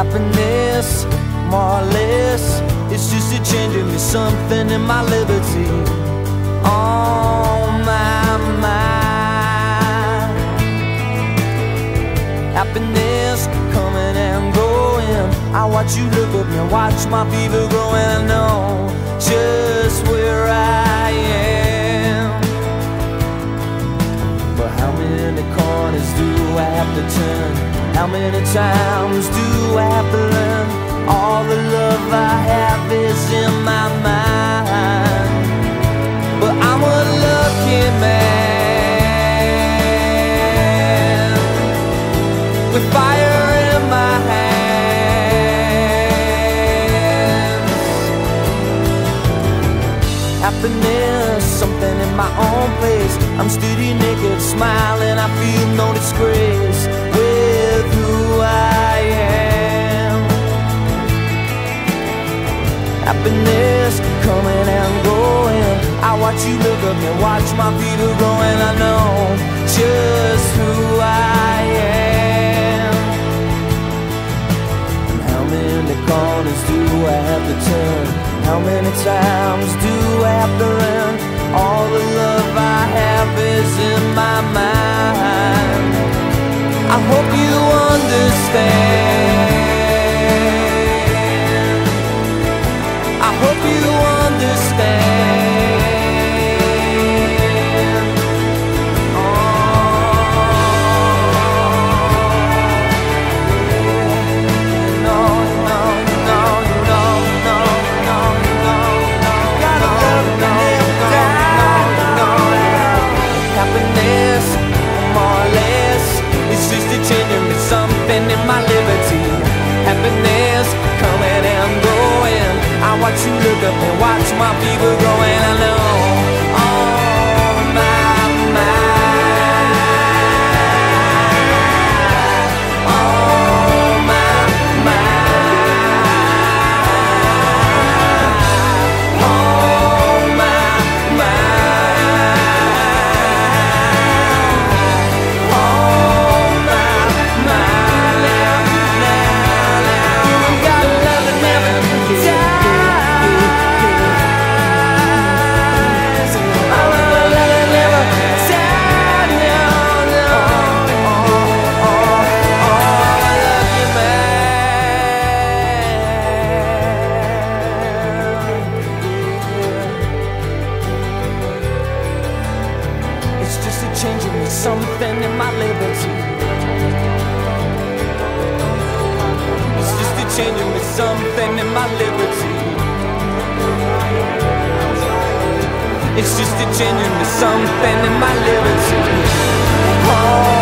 happiness, more or less. It's just you changing me something in my liberty. On my mind, happiness coming and going. I watch you look up and watch my fever growing. I know just. How many times do I have to learn? All the love I have is in my mind. But I'm a lucky man with fire in my hands. Happiness, something in my own place. I'm steady naked, smiling. I feel no disgrace Happiness coming and going. I watch you look at me, watch my feet fever growing. I know just who I am. And how many corners do I have to turn? How many times do I have to run? All the love I have is in my you something in my liberty. It's just a genuine something in my liberty. Oh,